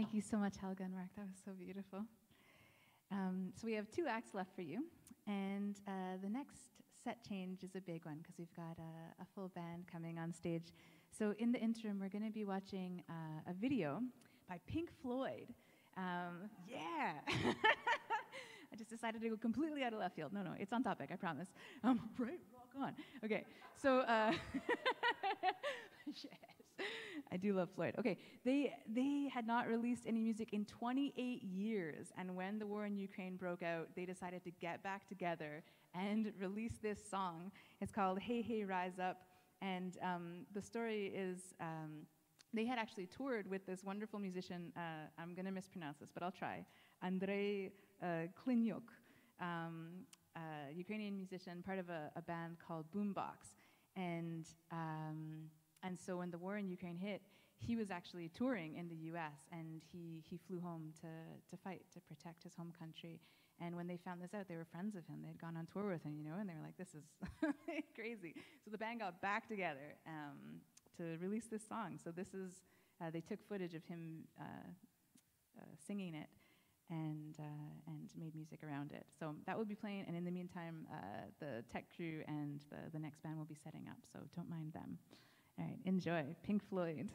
Thank you so much, Helga and Mark. That was so beautiful. Um, so we have two acts left for you, and uh, the next set change is a big one because we've got a, a, full band coming on stage. So in the interim, we're going to be watching uh, a video by Pink Floyd. Um, yeah. I just decided to go completely out of left field. No, no, it's on topic, I promise. Um, right, rock on. Okay, so uh, yes, I do love Floyd. Okay, they they had not released any music in 28 years, and when the war in Ukraine broke out, they decided to get back together and release this song. It's called "Hey Hey Rise Up," and um, the story is. Um, they had actually toured with this wonderful musician. Uh, I'm going to mispronounce this, but I'll try. Andrei uh, Klinyuk, um, uh, Ukrainian musician, part of a, a band called Boombox. And, um, and so when the war in Ukraine hit, he was actually touring in the US and he, he flew home to, to fight to protect his home country. And when they found this out, they were friends of him. They'd gone on tour with him, you know, and they were like, this is crazy. So the band got back together um, to release this song. So this is, uh, they took footage of him uh, uh, singing it and, uh, and made music around it. So that will be playing, and in the meantime, uh, the tech crew and the, the next band will be setting up, so don't mind them. All right, enjoy. Pink Floyd.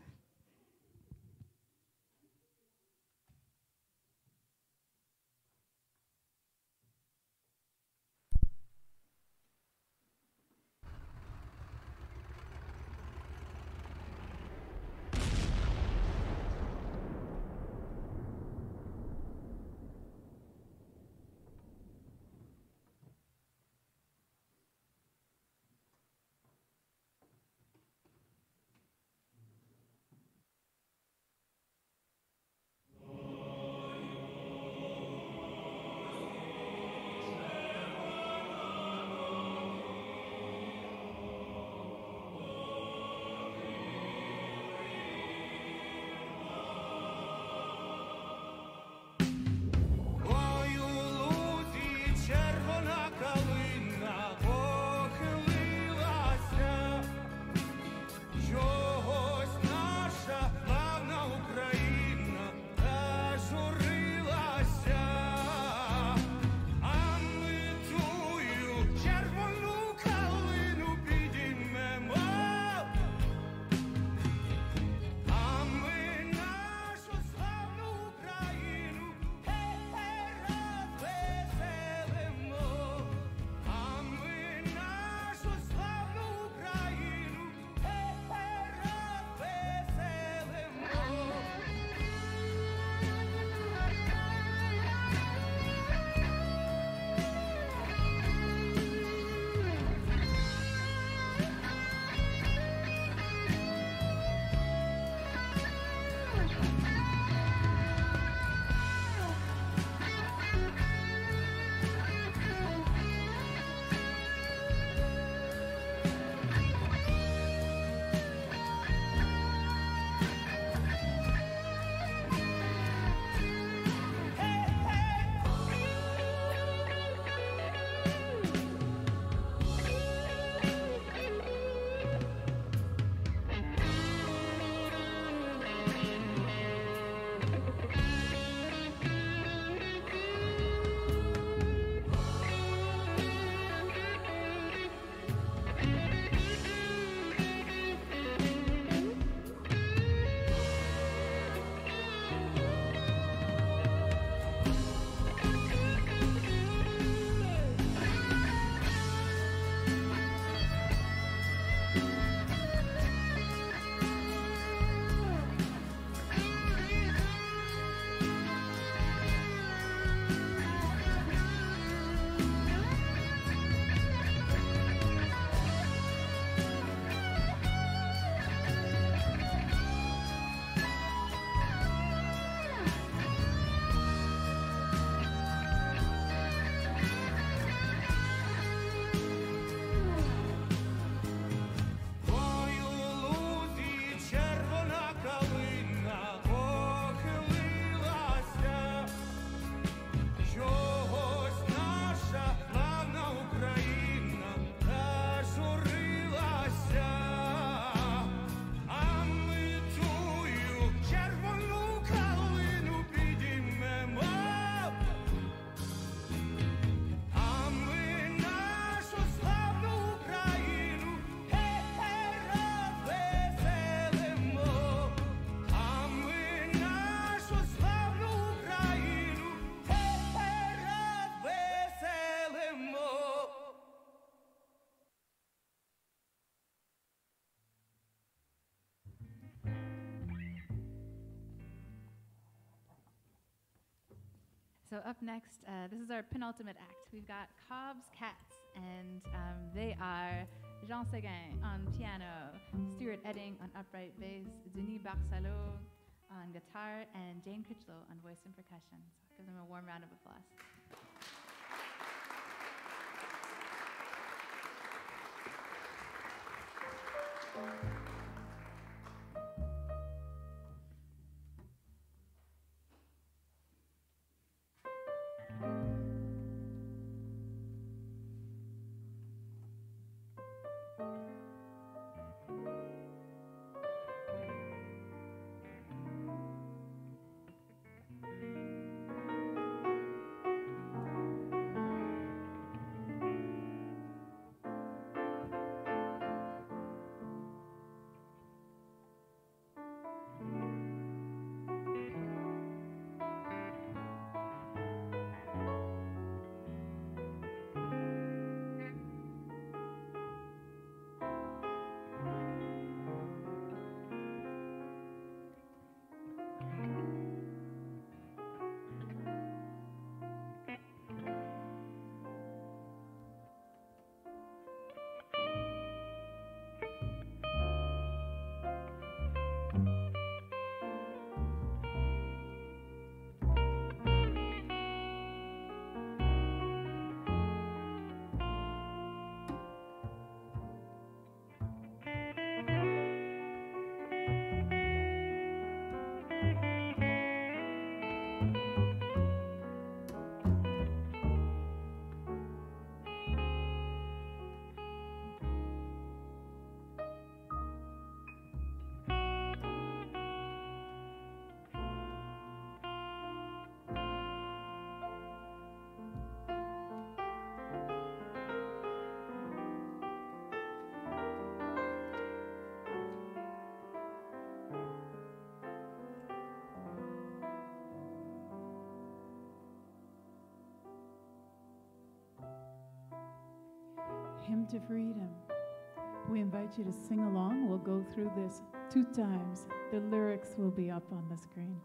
So up next, uh, this is our penultimate act. We've got Cobb's Cats, and um, they are Jean Seguin on piano, Stuart Edding on upright bass, Denis Barcelo on guitar, and Jane Critchlow on voice and percussion. So give them a warm round of applause. Hymn to Freedom. We invite you to sing along. We'll go through this two times. The lyrics will be up on the screen.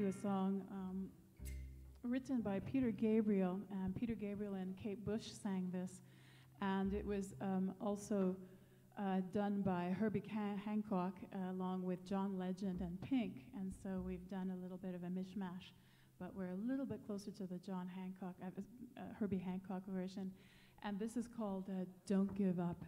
you a song um, written by Peter Gabriel. And Peter Gabriel and Kate Bush sang this. And it was um, also uh, done by Herbie Han- Hancock uh, along with John Legend and Pink. And so we've done a little bit of a mishmash, but we're a little bit closer to the John Hancock, uh, uh Herbie Hancock version. And this is called uh, Don't Give Up.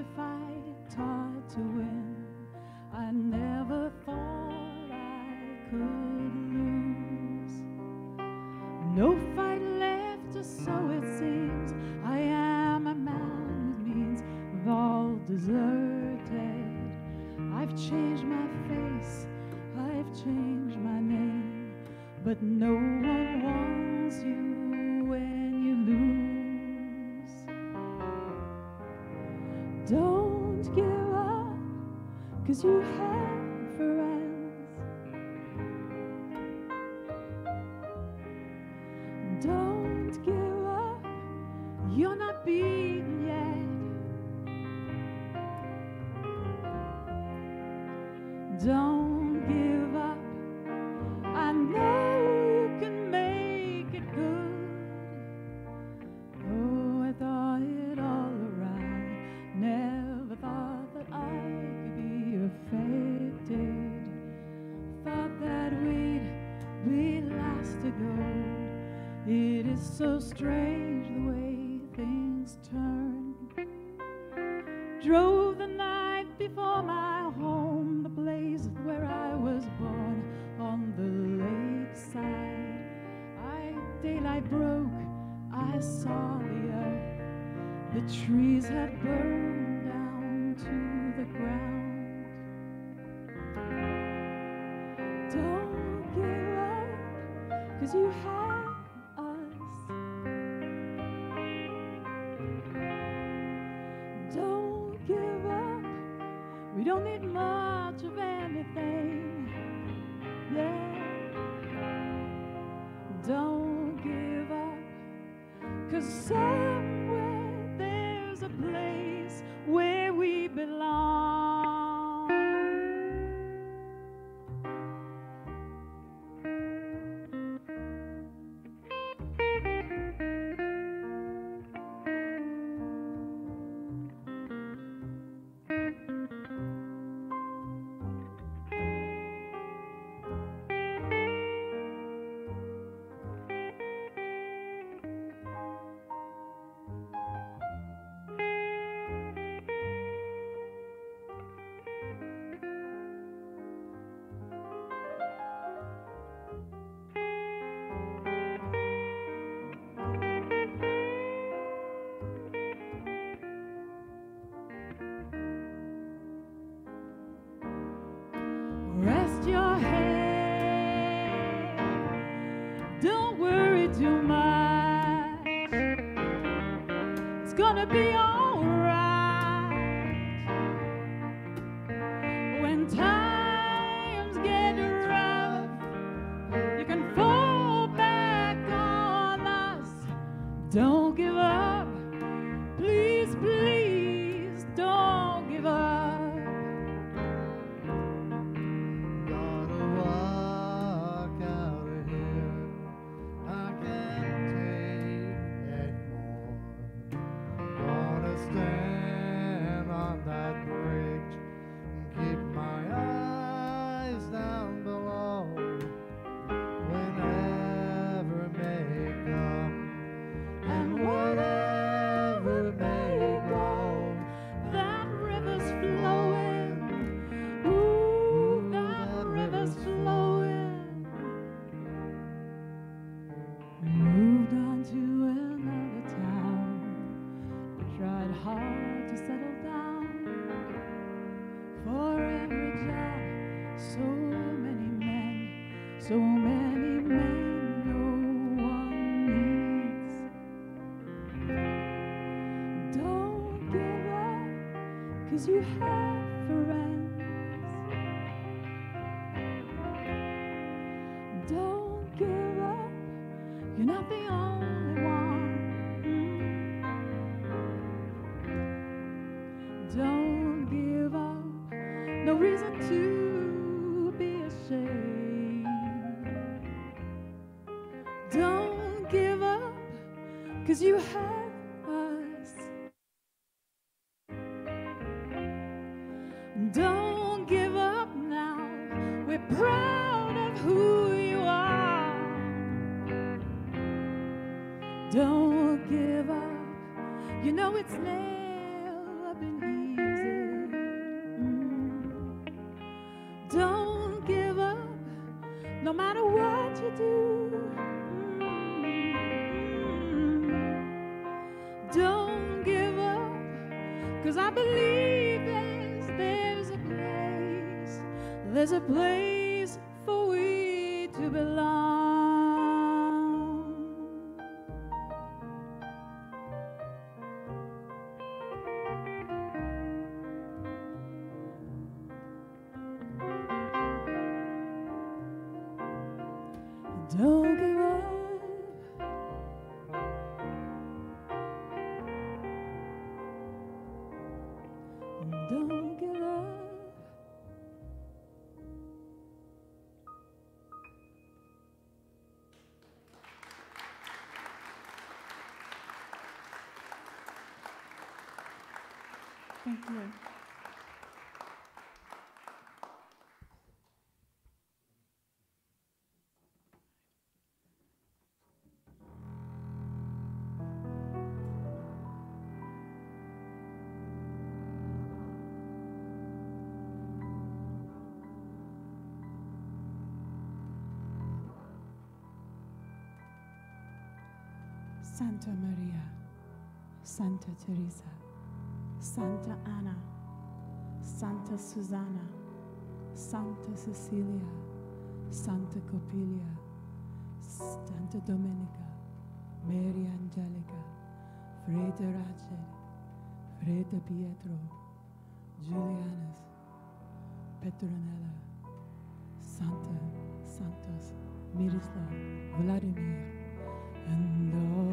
crucified. so strange. gonna be alright. When times get rough, you can fall back on us. Don't give you have. Cause I believe there's, there's a place, there's a place. Santa Maria, Santa Teresa, Santa Anna, Santa Susanna, Santa Cecilia, Santa Copilia, Santa Domenica, Mary Angelica, Frate Rachel, Frate Pietro, Julianus, Petronella, Santa, Santos, Miroslav, Vladimir, and all.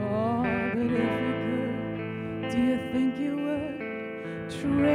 Oh, do you think you would trade?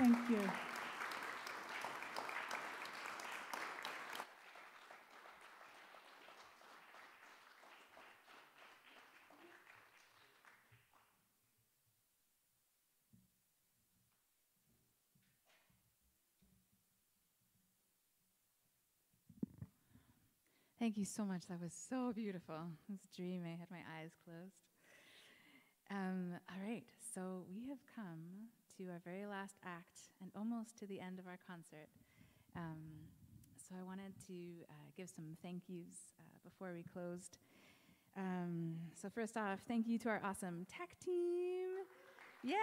Thank you. Thank you so much. That was so beautiful. It was a dream. I had my eyes closed. Um, all right, so we have come to our very last act and almost to the end of our concert. Um, so I wanted to uh, give some thank yous uh, before we closed. Um, so first off, thank you to our awesome tech team. Yeah.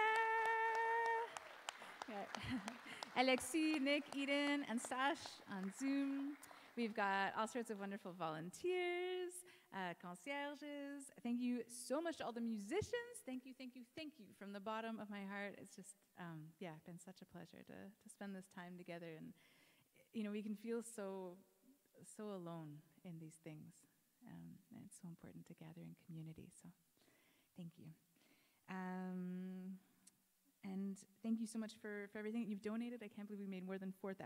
Alexi, Nick, Eden, and Sash on Zoom. We've got all sorts of wonderful volunteers, uh, concierges. Thank you so much to all the musicians. Thank you, thank you, the bottom of my heart. It's just, um, yeah, been such a pleasure to, to spend this time together. And, you know, we can feel so, so alone in these things. Um, and it's so important to gather in community. So thank you. Um, and thank you so much for, for everything you've donated. I can't believe we made more than $4,000.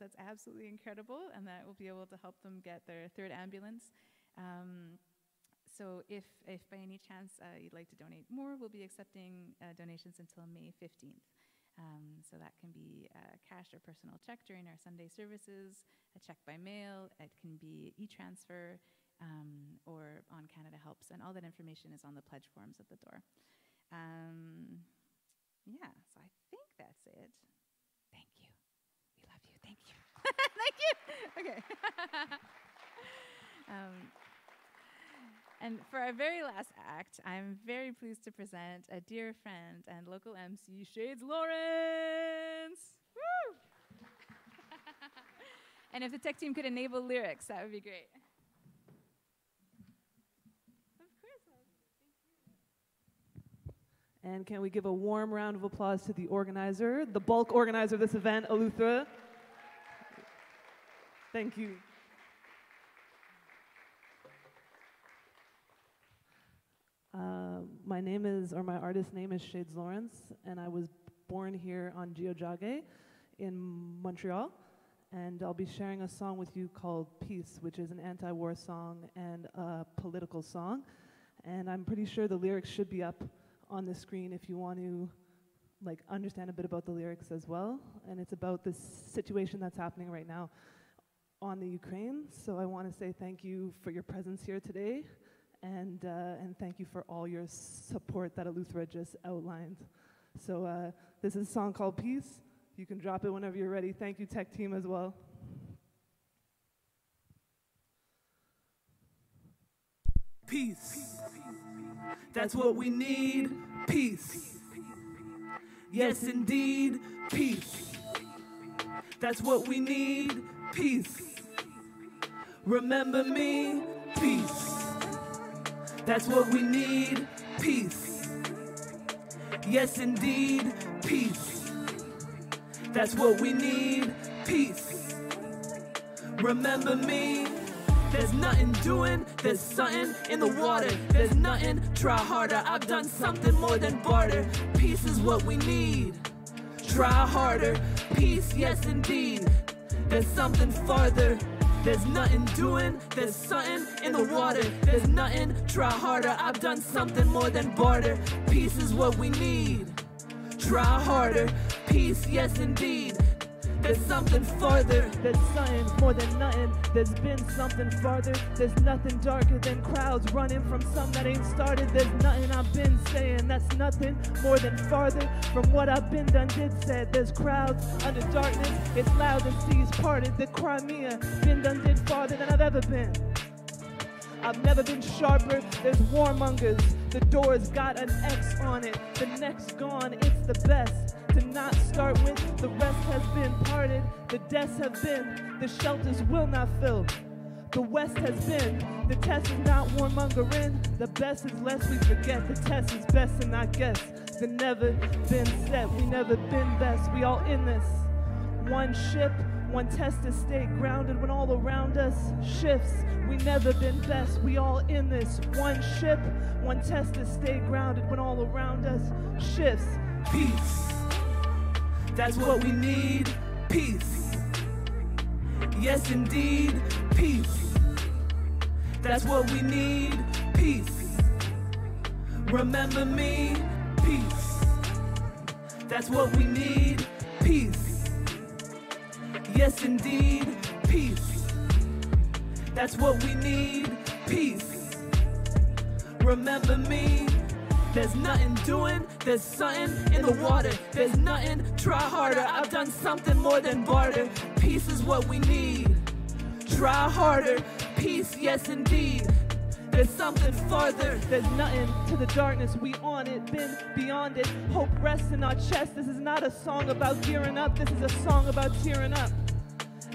That's absolutely incredible. And that will be able to help them get their third ambulance. Um, so if, if by any chance uh, you'd like to donate more, we'll be accepting uh, donations until May 15th. Um, so that can be uh, cash or personal check during our Sunday services, a check by mail, it can be e-transfer, um, or on Canada Helps. And all that information is on the pledge forms at the door. Um, yeah, so I think that's it. Thank you. We love you. Thank you. Thank you. Okay. and for our very last act, I'm very pleased to present a dear friend and local MC, Shades Lawrence. Woo! and if the tech team could enable lyrics, that would be great. Of course. And can we give a warm round of applause to the organizer, the bulk organizer of this event, Aluthra? Thank you. My name is, or my artist name is Shades Lawrence, and I was born here on Tiohtià:ke in Montreal. And I'll be sharing a song with you called Peace, which is an anti war song and a political song. And I'm pretty sure the lyrics should be up on the screen if you want to like understand a bit about the lyrics as well. And it's about this situation that's happening right now on the Ukraine. So I want to say thank you for your presence here today, and uh, and thank you for all your support that Aluthra just outlined. So uh, this is a song called Peace. You can drop it whenever you're ready. Thank you, tech team, as well. Peace. That's what we need. Peace. Yes, indeed. Peace. That's what we need. Peace. Remember me. Peace. That's what we need. Peace. Yes, indeed. Peace. That's what we need. Peace. Remember me. There's nothing doing, there's something in the water. There's nothing, try harder. I've done something more than barter. Peace is what we need. Try harder. Peace, yes, indeed. There's something farther. There's nothing doing, there's something in the water. There's nothing, try harder. I've done something more than barter. Peace is what we need. Try harder. Peace, yes, indeed. There's something farther. There's something more than nothing. There's been something farther. There's nothing darker than crowds running from some that ain't started. There's nothing I've been saying. That's nothing more than farther from what I've been done, did said. There's crowds under darkness. It's loud and seas parted. The Crimea been done, did farther than I've ever been. I've never been sharper. There's warmongers. The door's got an X on it. The neck's gone. It's the best not start with. The rest has been parted. The deaths have been. The shelters will not fill. The West has been. The test is not warmongering. The best is less we forget. The test is best and I guess. The never been set. We never been best. We all in this. One ship, one test to stay grounded when all around us shifts. We never been best. We all in this. One ship, one test to stay grounded when all around us shifts. Peace. That's what we need. Peace. Yes, indeed. Peace. That's what we need. Peace. Remember me. Peace. That's what we need. Peace. Yes, indeed. Peace. That's what we need. Peace. Remember me. There's nothing doing, there's something in the water. There's nothing, try harder. I've done something more than barter. Peace is what we need. Try harder. Peace, yes, indeed. There's something farther. There's nothing to the darkness. We on it, been beyond it. Hope rests in our chest. This is not a song about gearing up. This is a song about tearing up.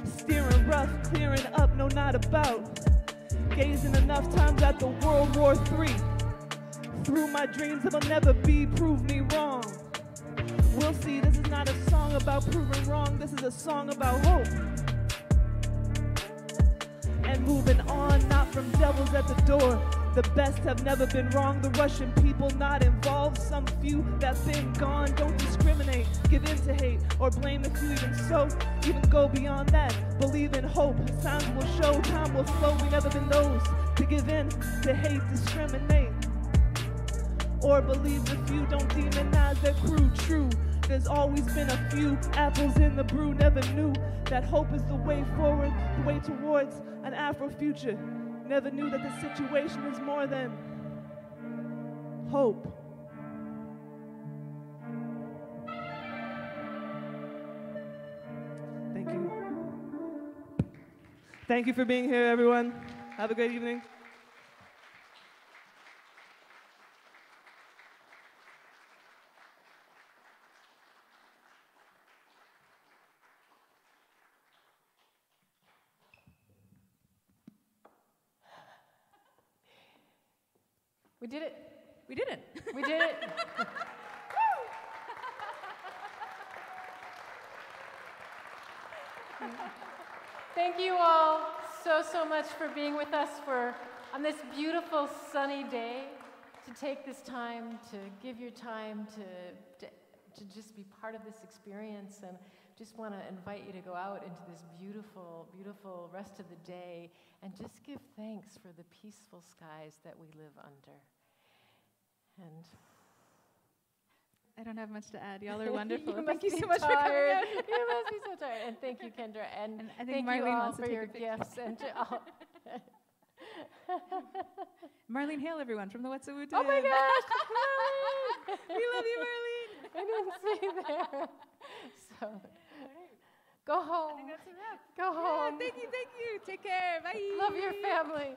Steering rough, clearing up, no, not about. Gazing enough times at the World War III. Through my dreams, it'll never be, prove me wrong. We'll see, this is not a song about proving wrong, this is a song about hope. And moving on, not from devils at the door. The best have never been wrong. The Russian people not involved. Some few that been gone. Don't discriminate, give in to hate, or blame the few even so. Even go beyond that. Believe in hope. Signs will show, time will flow. We never been those to give in to hate, discriminate or believe the few don't demonize their crew. True, there's always been a few apples in the brew. Never knew that hope is the way forward, the way towards an Afro future. Never knew that the situation is more than hope. Thank you. Thank you for being here, everyone. Have a great evening. We did it. We did it. We did it. Thank you all so, so much for being with us for on this beautiful sunny day to take this time to give your time to, to, to just be part of this experience and just want to invite you to go out into this beautiful, beautiful rest of the day and just give thanks for the peaceful skies that we live under. And I don't have much to add. Y'all are wonderful. You Thank you so much for coming out. you must be so tired. And thank you, Kendra. And, And I think thank you Marlene all wants to for take your a gifts and to all. Marlene Hale, everyone, from the Wet'suwet'en. oh my gosh! we love you, Marlene. I didn't say there. So go home. Go home. thank you, thank you. Take care. Bye. Love your family.